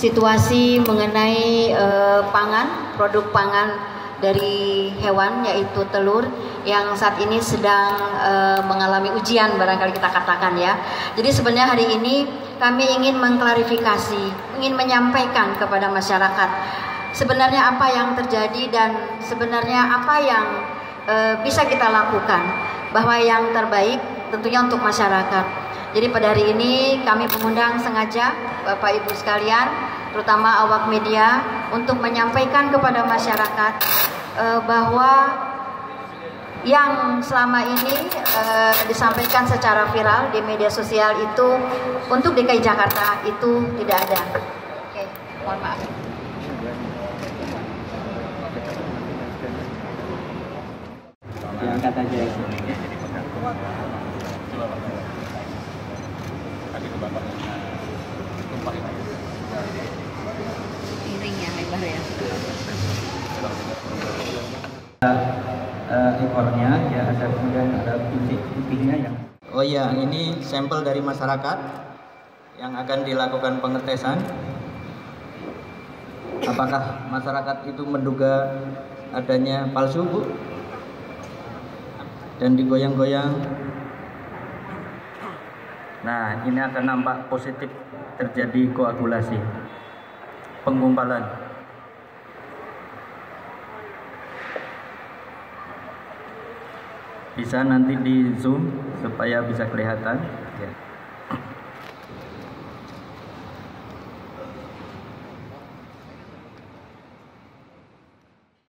situasi mengenai uh, pangan, produk pangan dari hewan yaitu telur yang saat ini sedang uh, mengalami ujian barangkali kita katakan ya. Jadi sebenarnya hari ini kami ingin mengklarifikasi, ingin menyampaikan kepada masyarakat sebenarnya apa yang terjadi dan sebenarnya apa yang uh, bisa kita lakukan bahwa yang terbaik tentunya untuk masyarakat. Jadi pada hari ini kami mengundang sengaja Bapak Ibu sekalian, terutama awak media untuk menyampaikan kepada masyarakat uh, bahwa yang selama ini uh, disampaikan secara viral di media sosial itu untuk DKI Jakarta itu tidak ada. Oke, mohon maaf. Yang kata aja. Piring ya ya. Uh, ekornya ya ada kemudian ada pipi-pipinya yang Oh iya, ini sampel dari masyarakat yang akan dilakukan pengetesan. Apakah masyarakat itu menduga adanya palsu, Bu? Dan digoyang-goyang. Nah, ini akan nampak positif terjadi koagulasi. Penggumpalan. Bisa nanti di zoom supaya bisa kelihatan. Ya.